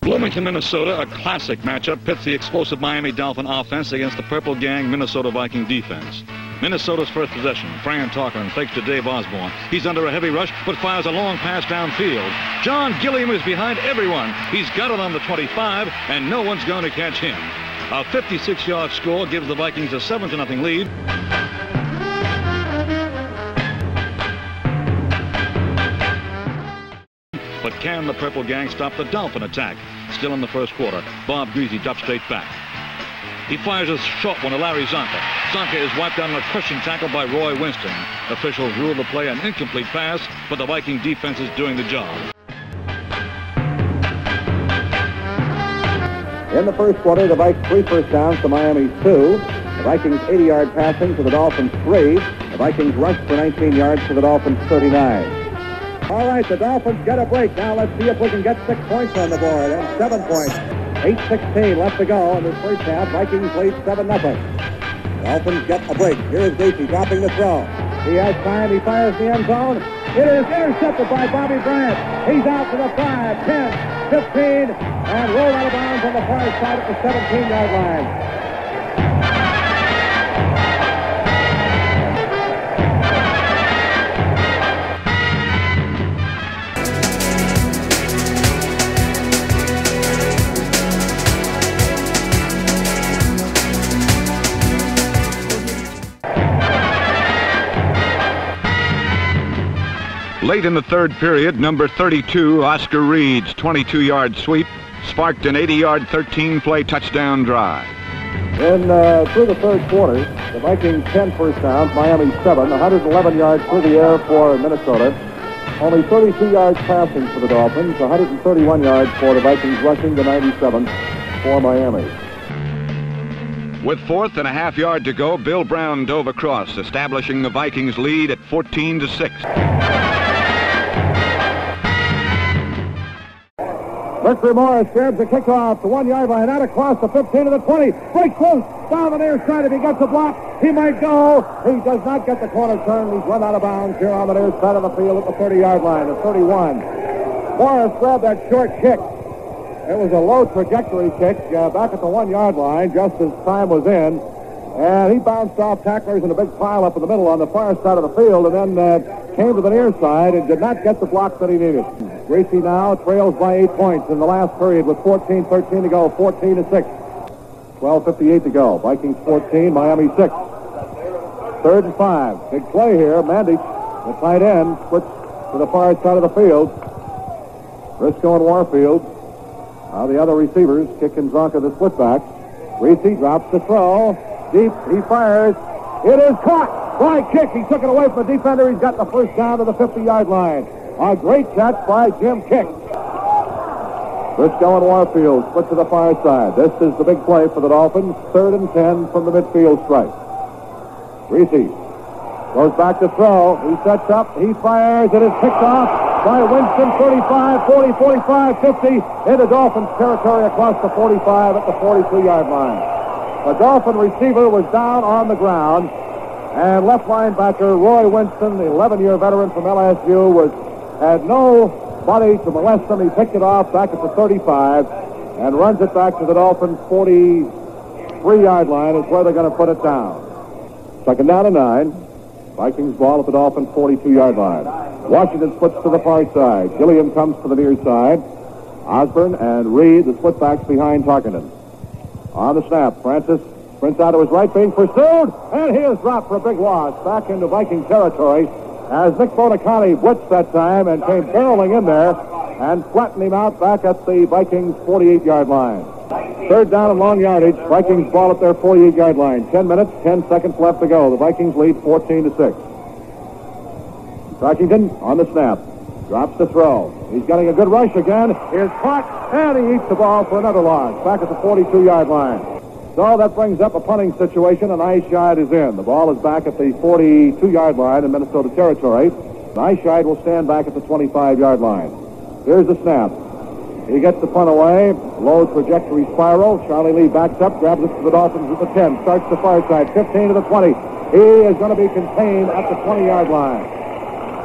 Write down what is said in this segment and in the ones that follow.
Bloomington, Minnesota, a classic matchup, pits the explosive Miami Dolphin offense against the Purple Gang Minnesota Viking defense. Minnesota's first possession. Fran Tarkenton fakes to Dave Osborne. He's under a heavy rush, but fires a long pass downfield. John Gilliam is behind everyone. He's got it on the 25, and no one's going to catch him. A 56-yard score gives the Vikings a 7-0 lead. Can the Purple Gang stop the Dolphin attack? Still in the first quarter. Bob Griese drops straight back. He fires a short one to Larry Csonka. Csonka is wiped out on a crushing tackle by Roy Winston. Officials rule the play an incomplete pass, but the Viking defense is doing the job. In the first quarter, the Vikings three first downs to Miami's two. The Vikings 80-yard passing to the Dolphins three. The Vikings rushed for 19 yards to the Dolphins 39. All right, the Dolphins get a break. Now let's see if we can get six points on the board and seven points. 8.16 left to go in this first half. Vikings lead 7 nothing. Dolphins get a break. Here's Griese dropping the throw. He has time. He fires the end zone. It is intercepted by Bobby Bryant. He's out to the 5, 10, 15, and rolled out of bounds on the far side at the 17-yard line. Late in the third period, number 32, Oscar Reed's 22-yard sweep sparked an 80-yard 13-play touchdown drive. In uh, through the third quarter, the Vikings 10 first downs, Miami 7, 111 yards through the air for Minnesota. Only 32 yards passing for the Dolphins, 131 yards for the Vikings rushing to 97 for Miami. With fourth and a half yard to go, Bill Brown dove across, establishing the Vikings lead at 14 to 6. Mercury Morris grabs the kickoff, the one-yard line, out across the 15 to the 20. Breaks loose, down the near side. If he gets a block, he might go. He does not get the corner turn. He's run out of bounds here on the near side of the field at the 30-yard line, the 31. Morris grabbed that short kick. It was a low trajectory kick uh, back at the one-yard line just as time was in. And he bounced off tacklers in a big pile up in the middle on the far side of the field and then uh, came to the near side and did not get the block that he needed. Griese now trails by eight points in the last period with 14-13 to go, 14 to 6. 12.58 to go. Vikings 14, Miami 6. Third and five. Big play here. Mandich, the tight end, splits to the far side of the field. Briscoe and Warfield. Now the other receivers kicking Csonka the split back. Griese drops the throw. Deep. He fires. It is caught. Fly kick. He took it away from the defender. He's got the first down to the 50-yard line. A great catch by Jim Kiick. Briscoe and Warfield split to the far side. This is the big play for the Dolphins. Third and 10 from the midfield stripe. Griese goes back to throw. He sets up. He fires. It is picked off by Winston. 35, 40, 45, 50 into Dolphins territory across the 45 at the 42-yard line. The Dolphin receiver was down on the ground, and left linebacker Roy Winston, the 11-year veteran from LSU, was had no body to molest him. He picked it off back at the 35 and runs it back to the Dolphins' 43-yard line is where they're going to put it down. Second down and nine. Vikings ball at the Dolphins' 42-yard line. Washington splits to the far side. Gilliam comes to the near side. Osborne and Reed, the split-backs behind Tarkenton. On the snap, Francis sprints out to his right, being pursued, and he is dropped for a big loss back into Viking territory as Nick Buoniconti blitzed that time and came barreling in there and flattened him out back at the Vikings 48-yard line. Third down and long yardage. Vikings ball at their 48-yard line. 10 minutes, 10 seconds left to go. The Vikings lead 14 to 6. Tarkenton on the snap. Drops the throw. He's getting a good rush again. Is caught, and he eats the ball for another loss. Back at the 42-yard line. So that brings up a punting situation, and Eischeid is in. The ball is back at the 42-yard line in Minnesota territory. Eischeid will stand back at the 25-yard line. Here's the snap. He gets the punt away. Low trajectory spiral. Charlie Lee backs up, grabs it to the Dolphins at the 10. Starts the far side. 15 to the 20. He is going to be contained at the 20-yard line.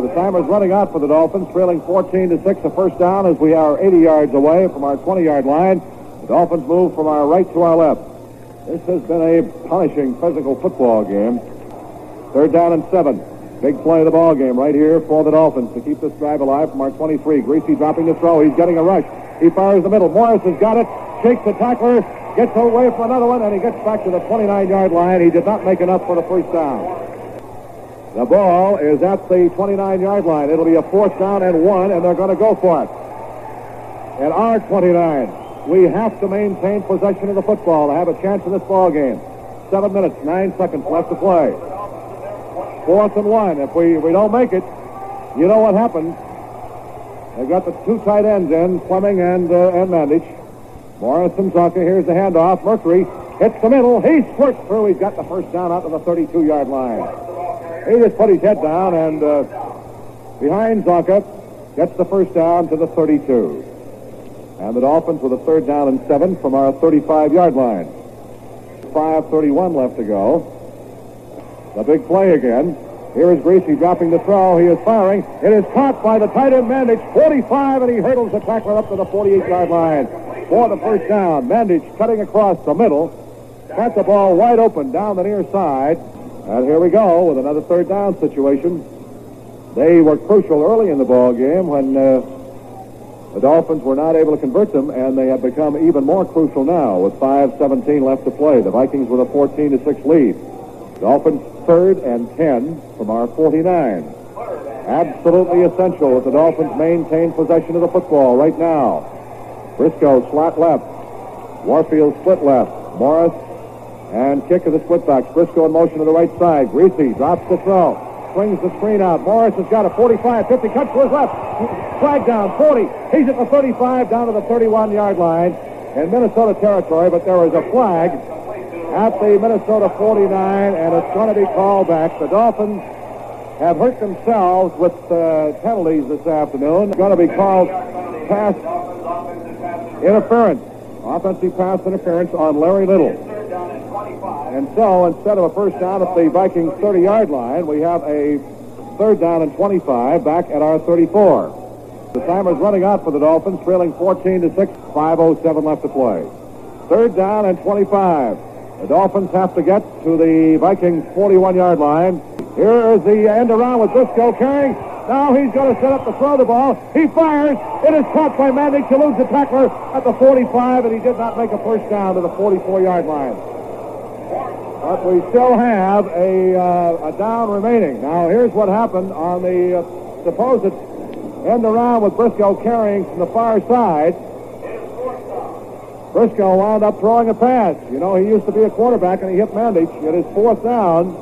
The timer's running out for the Dolphins, trailing 14 to 6, the first down as we are 80 yards away from our 20 yard line. The Dolphins move from our right to our left. This has been a punishing physical football game. Third down and seven. Big play of the ball game right here for the Dolphins to keep this drive alive from our 23. Griese dropping the throw. He's getting a rush. He fires the middle. Morris has got it. Shakes the tackler. Gets away from another one, and he gets back to the 29-yard line. He did not make enough for the first down. The ball is at the 29-yard line. It'll be a fourth down and one, and they're going to go for it. At our 29, we have to maintain possession of the football to have a chance in this ball game. Seven minutes, nine seconds left to play. Fourth and one. If we, we don't make it, you know what happens. They've got the two tight ends in, Fleming and, uh, and Mandich. Morris and Csonka. Here's the handoff. Mercury hits the middle. He squirts through. He's got the first down out to the 32-yard line. He just put his head down and uh, behind Csonka gets the first down to the 32. And the Dolphins with a third down and seven from our 35-yard line. 5.31 left to go. The big play again. Here is Griese dropping the throw. He is firing. It is caught by the tight end Mandich, 45, and he hurdles the tackler up to the 48-yard line for the first down. Mandich cutting across the middle. Got the ball wide open down the near side. And here we go with another third down situation. They were crucial early in the ball game when uh, the Dolphins were not able to convert them, and they have become even more crucial now with 5.17 left to play. The Vikings with a 14 to 6 lead. Dolphins third and 10 from our 49. Absolutely essential that the Dolphins maintain possession of the football right now. Briscoe slot left. Warfield split left. Morris and Kiick of the split box. Briscoe in motion to the right side. Griese drops the throw. Swings the screen out. Morris has got a 45, 50, cuts to his left. Flag down, 40. He's at the 35, down to the 31-yard line in Minnesota territory, but there is a flag at the Minnesota 49, and it's going to be called back. The Dolphins have hurt themselves with uh, penalties this afternoon. It's going to be called pass interference, offensive pass interference on Larry Little. And so instead of a first down at the Vikings 30-yard line, we have a third down and 25 back at our 34. The timer's running out for the Dolphins, trailing 14 to 6, 5.07 left to play. Third down and 25. The Dolphins have to get to the Vikings 41-yard line. Here is the end around with Briscoe carrying. Now he's going to set up to throw the ball. He fires. It is caught by Mandich to lose the tackler at the 45, and he did not make a first down to the 44-yard line. But we still have a, uh, a down remaining. Now here's what happened on the uh, supposed end around with Briscoe carrying from the far side. Briscoe wound up throwing a pass. You know, he used to be a quarterback, and he hit Mandich. It is fourth down.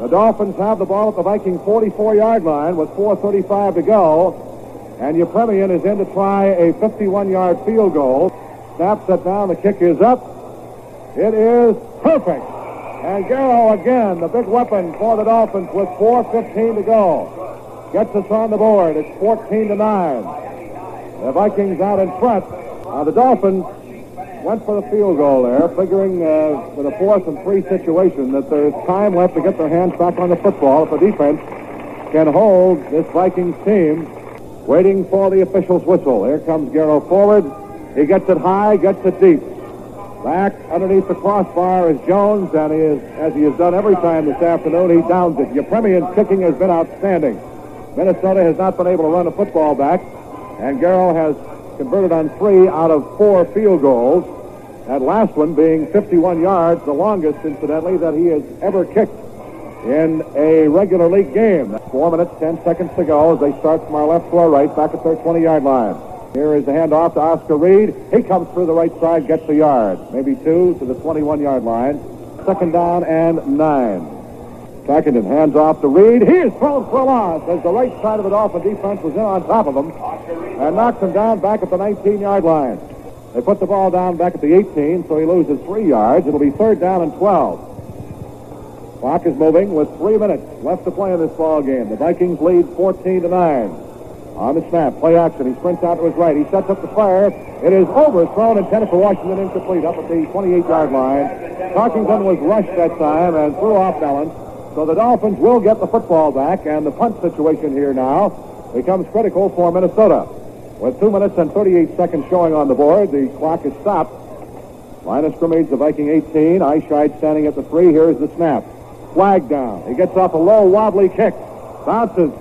The Dolphins have the ball at the Viking 44-yard line with 4.35 to go. And Yepremian is in to try a 51-yard field goal. Snaps it down. The kick is up. It is perfect. And Garo again, the big weapon for the Dolphins with 4.15 to go. Gets us on the board. It's 14 to 9. The Vikings out in front. Uh, the Dolphins went for the field goal there, figuring uh, with a fourth and three situation that there's time left to get their hands back on the football if the defense can hold this Vikings team. Waiting for the official's whistle. Here comes Garo forward. He gets it high, gets it deep. Back underneath the crossbar is Jones, and he is, as he has done every time this afternoon, he downs it. Yepremian's kicking has been outstanding. Minnesota has not been able to run the football back, and Garo has converted on three out of four field goals. That last one being 51 yards, the longest, incidentally, that he has ever kicked in a regular league game. Four minutes, ten seconds to go as they start from our left to our right, back at their 20-yard line. Here is the handoff to Oscar Reed. He comes through the right side, gets a yard, maybe two to the 21-yard line. Second down and nine. Second hands off to Reed. He is thrown for a loss as the right side of the Dolphin defense was in on top of him and knocks him down back at the 19-yard line. They put the ball down back at the 18, so he loses three yards. It'll be third down and 12. Clock is moving with three minutes left to play in this ball game. The Vikings lead 14 to 9. On the snap, play action. He sprints out to his right. He sets up the fire. It is overthrown, intended for Washington, incomplete up at the 28-yard line. Tarkenton was rushed that time and threw off balance So the Dolphins will get the football back, and the punt situation here now becomes critical for Minnesota. With 2 minutes and 38 seconds showing on the board, the clock is stopped. Line of scrimmage, the Viking 18. Eischeid standing at the three. Here's the snap. Flag down. He gets off a low, wobbly kick. Bounces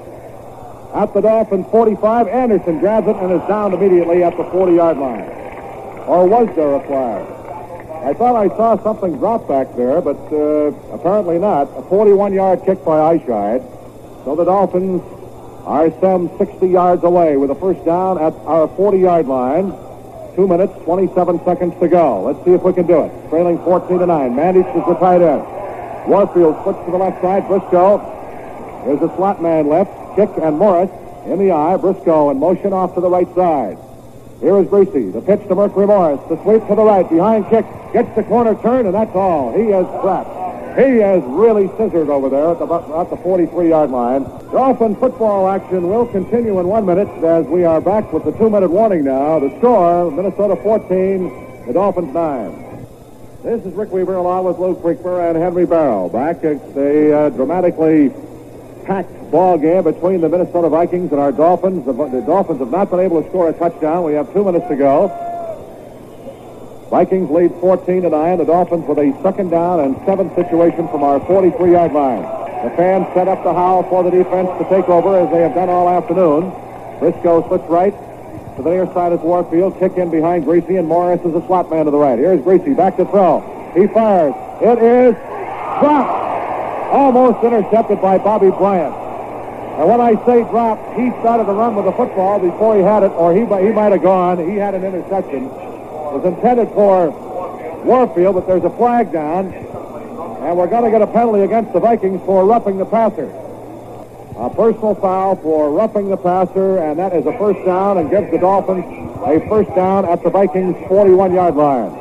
at the Dolphins 45. Anderson grabs it and is down immediately at the 40-yard line. Or was there a flag? I thought I saw something drop back there, but uh, apparently not. A 41-yard kick by Eischeid. So the Dolphins are some 60 yards away with a first down at our 40-yard line. Two minutes, 27 seconds to go. Let's see if we can do it. Trailing 14 to 9. Mandich is the tight end. Warfield flips to the left side. Briscoe is a slot man left. Kiick and Morris in the eye. Briscoe in motion off to the right side. Here is Griese. The pitch to Mercury Morris. The sweep to the right. Behind Kiick. Gets the corner turn, and that's all. He is trapped. He has really scissored over there at the, at the 43-yard line. Dolphin football action will continue in one minute as we are back with the two-minute warning now. The score, Minnesota 14, the Dolphins 9. This is Rick Weaver along with Lou Creekmer and Henry Barrow. Back at the uh, dramatically packed ball game between the Minnesota Vikings and our Dolphins. The, the Dolphins have not been able to score a touchdown. We have two minutes to go. Vikings lead 14 to 9. The Dolphins with a second down and seven situation from our 43-yard line. The fans set up the howl for the defense to take over as they have done all afternoon. Briscoe splits right. To the near side is Warfield. Kiick in behind Griese, and Morris is a slot man to the right. Here's Griese back to throw. He fires. It is dropped. Almost intercepted by Bobby Bryant. And when I say dropped, he started to run with the football before he had it, or he, he might have gone. He had an interception It was intended for Warfield, but there's a flag down, and we're going to get a penalty against the Vikings for roughing the passer. A personal foul for roughing the passer, and that is a first down and gives the Dolphins a first down at the Vikings' 41-yard line.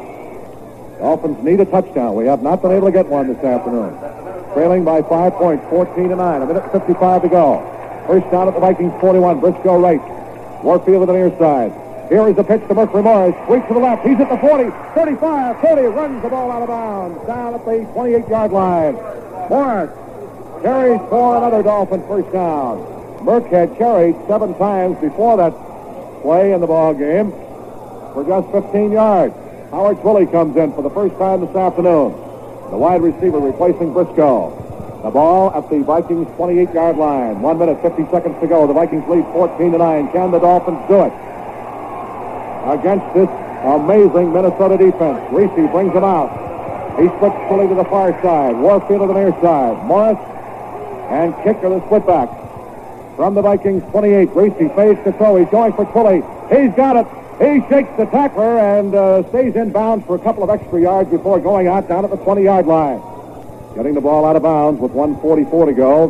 Dolphins need a touchdown. We have not been able to get one this afternoon. Trailing by five points, 14 to 9. A minute 55 to go. First down at the Vikings 41. Briscoe right. Warfield to the near side. Here is the pitch to Mercury Morris. Sweep to the left. He's at the 40, 35, 40. Runs the ball out of bounds. Down at the 28-yard line. Morris carries for another Dolphin first down. Merck had carried seven times before that play in the ball game for just 15 yards. Howard Twilley comes in for the first time this afternoon. The wide receiver replacing Briscoe. The ball at the Vikings 28-yard line. One minute, 50 seconds to go. The Vikings lead 14 to 9. Can the Dolphins do it? against this amazing Minnesota defense. Griese brings him out. He splits Twilley to the far side. Warfield to the near side. Morris and kicker the split back. From the Vikings 28, Griese fades to throw. He's going for Twilley. He's got it. He shakes the tackler and uh, stays in bounds for a couple of extra yards before going out down at the 20-yard line. Getting the ball out of bounds with 144 to go.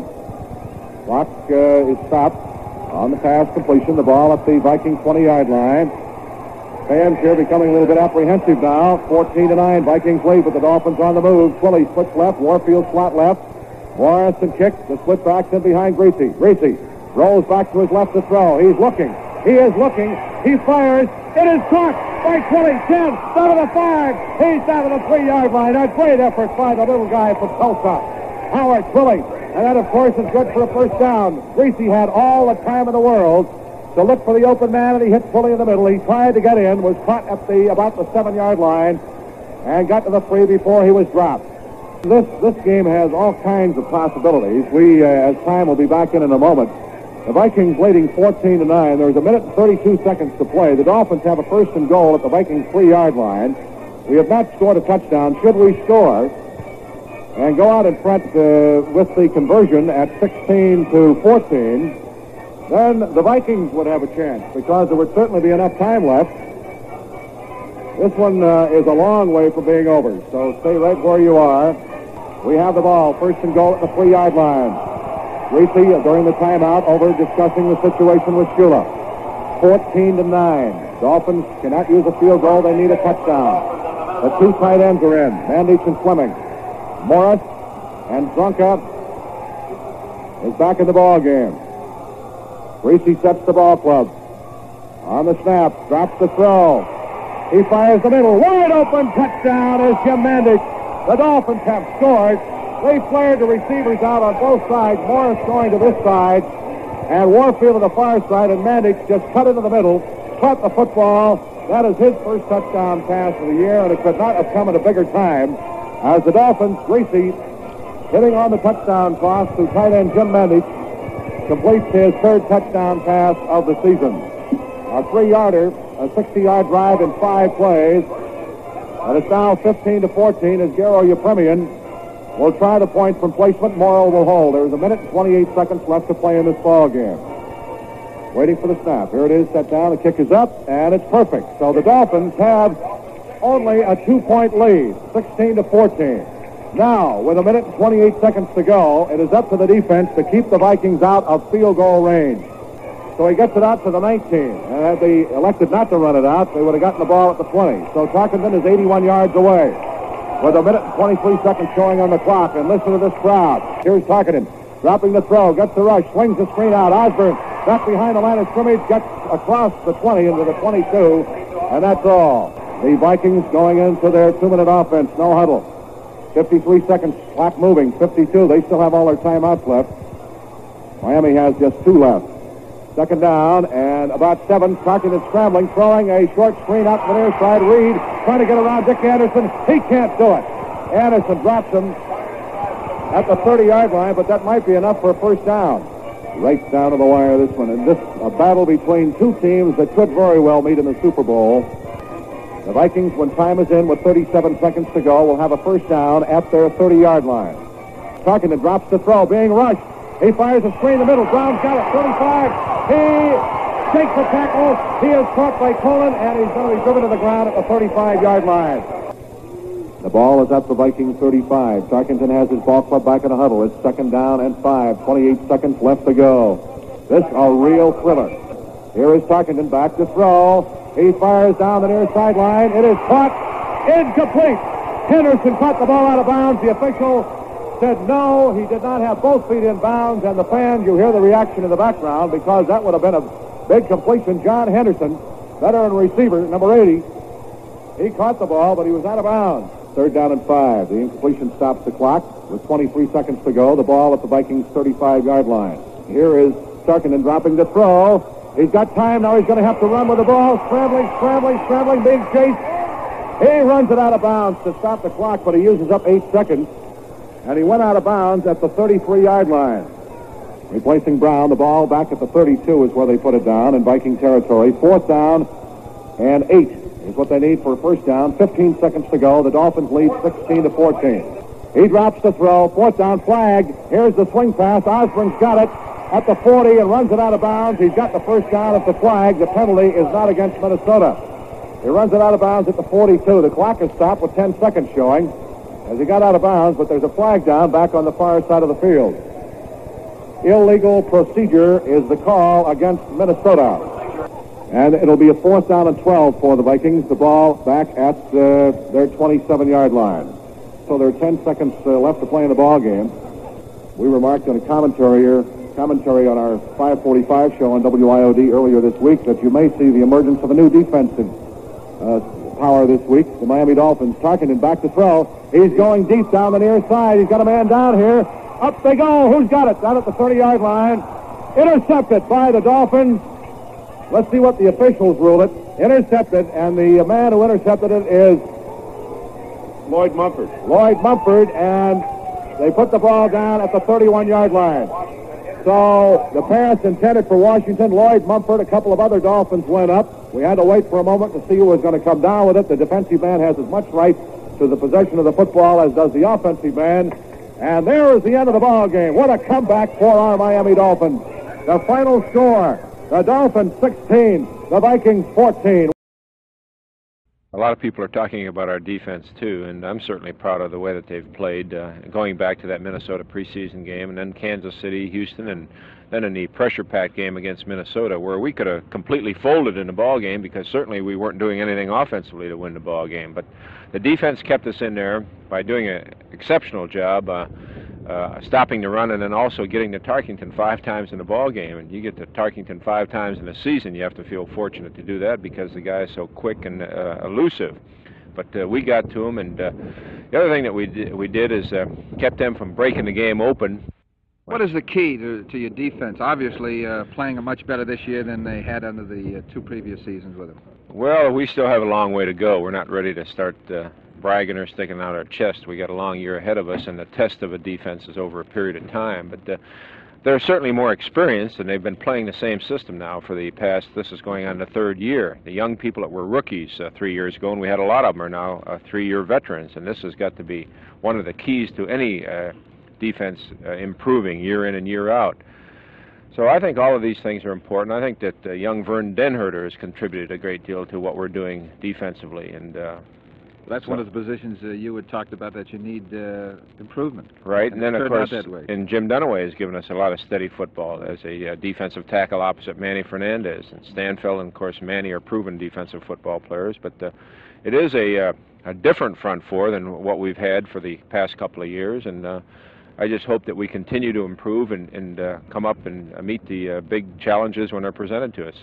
Clock uh, is stopped on the pass completion. The ball at the Viking 20-yard line. Fans here becoming a little bit apprehensive now. 14 to 9, Vikings lead with the Dolphins on the move. Twilley splits left, Warfield slot left. Morrison kicks, the split backs in behind Griese. Griese rolls back to his left to throw. He's looking. He is looking. He fires. It is caught by Twilley. 10, down of the 5. He's out of the 3-yard line. A great effort by the little guy from Tulsa. Howard Twilley. And that, of course, is good for a first down. Griese had all the time in the world to look for the open man, and he hit Twilley in the middle. He tried to get in, was caught at the about the seven-yard line, and got to the three before he was dropped. This this game has all kinds of possibilities. We, uh, as time will be back in in a moment. The Vikings leading 14 to 9. There's a minute and 32 seconds to play. The Dolphins have a first and goal at the Vikings three-yard line. We have not scored a touchdown. Should we score and go out in front uh, with the conversion at 16 to 14, then the Vikings would have a chance because there would certainly be enough time left. This one uh, is a long way from being over, so stay right where you are. We have the ball, first and goal at the three-yard line. Griese, uh, during the timeout, over discussing the situation with Shula. 14 to 9. Dolphins cannot use a field goal. They need a touchdown. The two tight ends are in, Mandich and Fleming. Morris and Csonka is back in the ball game. Griese sets the ball club. On the snap, drops the throw. He fires the middle. Wide open touchdown is Jim Mandich. The Dolphins have scored. They flared the receivers out on both sides. Morris going to this side, and Warfield to the far side, and Mandich just cut into the middle, caught the football. That is his first touchdown pass of the year, and it could not have come at a bigger time as the Dolphins, Griese, hitting on the touchdown cross to tight end Jim Mandich, completes his third touchdown pass of the season. A three-yarder, a 60-yard drive in five plays. And it's now 15 to 14 as Garo Yepremian will try the point from placement. Morrall will hold. There's a minute and 28 seconds left to play in this ball game. Waiting for the snap. Here it is, set down. The kick is up, and it's perfect. So the Dolphins have only a two-point lead, 16 to 14. Now, with a minute and 28 seconds to go, it is up to the defense to keep the Vikings out of field goal range. So he gets it out to the 19. And had they elected not to run it out, they would have gotten the ball at the 20. So Tarkenton is 81 yards away with a minute and 23 seconds showing on the clock. And listen to this crowd. Here's Tarkenton dropping the throw, gets the rush, swings the screen out. Osborne back behind the line of scrimmage, gets across the 20 into the 22, and that's all. The Vikings going into their two-minute offense, no huddle. 53 seconds, clock moving, 52. They still have all their timeouts left. Miami has just two left. Second down and about seven. Tarkenton is scrambling, throwing a short screen out to the near side. Reed trying to get around Dick Anderson. He can't do it. Anderson drops him at the 30-yard line, but that might be enough for a first down. Right down to the wire, this one. And this a battle between two teams that could very well meet in the Super Bowl. The Vikings, when time is in with 37 seconds to go, will have a first down at their 30-yard line. Tarkenton drops the throw, being rushed. He fires a screen in the middle. Brown's got it. 35. He takes the tackle. He is caught by Kolen, and he's going to be driven to the ground at the 35-yard line. The ball is at the Viking 35. Tarkenton has his ball club back in a huddle. It's second down and five. 28 seconds left to go. This a real thriller. Here is Tarkenton back to throw. He fires down the near sideline. It is caught. Incomplete. Henderson caught the ball out of bounds. The official said no. He did not have both feet in bounds. And the fans, you hear the reaction in the background because that would have been a big completion. John Henderson, veteran receiver, number 80. He caught the ball, but he was out of bounds. Third down and five. The incompletion stops the clock with 23 seconds to go. The ball at the Vikings' 35-yard line. Here is Tarkenton dropping the throw. He's got time now. He's going to have to run with the ball. Scrambling, scrambling, scrambling. Big chase. He runs it out of bounds to stop the clock, but he uses up eight seconds. And he went out of bounds at the 33-yard line. Replacing Brown, the ball back at the 32 is where they put it down in Viking territory. Fourth down and eight is what they need for a first down. 15 seconds to go. The Dolphins lead 16 to 14. He drops the throw. Fourth down flag. Here's the swing pass. Osborne's got it at the 40 and runs it out of bounds. He's got the first down at the flag. The penalty is not against Minnesota. He runs it out of bounds at the 42. The clock is stopped with 10 seconds showing as he got out of bounds, but there's a flag down back on the far side of the field. Illegal procedure is the call against Minnesota. And it'll be a fourth down and 12 for the Vikings. The ball back at uh, their 27-yard line. So there are 10 seconds uh, left to play in the ball game. We remarked on a commentary commentary on our 545 show on WIOD earlier this week that you may see the emergence of a new defensive uh, power this week. The Miami Dolphins. Tarkenton back to throw. He's going deep down the near side. He's got a man down here. Up they go. Who's got it? Down at the 30-yard line. Intercepted by the Dolphins. Let's see what the officials rule it. Intercepted, and the man who intercepted it is Lloyd Mumford. Lloyd Mumford, and they put the ball down at the 31-yard line. So the pass intended for Washington. Lloyd Mumford, a couple of other Dolphins went up. We had to wait for a moment to see who was going to come down with it. The defensive man has as much right to the possession of the football as does the offensive man. And there is the end of the ball game. What a comeback for our Miami Dolphins. The final score, the Dolphins 16, the Vikings 14. A lot of people are talking about our defense too, and I'm certainly proud of the way that they've played. Uh, going back to that Minnesota preseason game, and then Kansas City, Houston, and then in the pressure pack game against Minnesota, where we could have completely folded in the ball game because certainly we weren't doing anything offensively to win the ball game. But the defense kept us in there by doing an exceptional job. Uh, uh, stopping the run and then also getting to Tarkenton five times in a ball game. And you get to Tarkenton five times in a season, you have to feel fortunate to do that because the guy is so quick and uh, elusive. But uh, we got to him, and uh, the other thing that we did, we did is uh, kept them from breaking the game open. What is the key to, to your defense? Obviously, uh, playing a much better this year than they had under the uh, two previous seasons with him. Well, we still have a long way to go. We're not ready to start uh, bragging or sticking out our chest. We got a long year ahead of us, and the test of a defense is over a period of time. But uh, they're certainly more experienced, and they've been playing the same system now for the past. This is going on the third year. The young people that were rookies uh, three years ago, and we had a lot of them, are now uh, three-year veterans, and this has got to be one of the keys to any uh, defense uh, improving year in and year out. So I think all of these things are important. I think that uh, young Vern Den Herder has contributed a great deal to what we're doing defensively, and That's So- one of the positions uh, you had talked about that you need uh, improvement. right. And And then of course, and Jim Dunaway has given us a lot of steady football as a uh, defensive tackle opposite Manny Fernandez and Stanfill, and of course Manny are proven defensive football players. But uh, it is a uh, a different front four than what we've had for the past couple of years, and. Uh, I just hope that we continue to improve and, and uh, come up and uh, meet the uh, big challenges when they're presented to us.